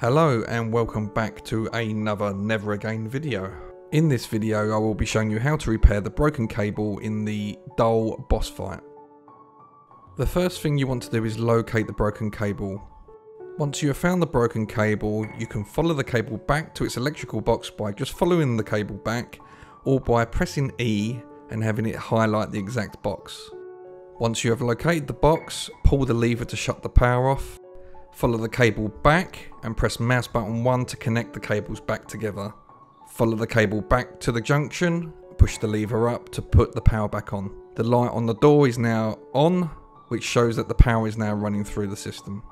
Hello and welcome back to another Never Again video. In this video I will be showing you how to repair the broken cable in the Doll boss fight. The first thing you want to do is locate the broken cable. Once you have found the broken cable, you can follow the cable back to its electrical box by just following the cable back or by pressing E and having it highlight the exact box. Once you have located the box, pull the lever to shut the power off Follow the cable back and press mouse button 1 to connect the cables back together. Follow the cable back to the junction, push the lever up to put the power back on. The light on the door is now on, which shows that the power is now running through the system.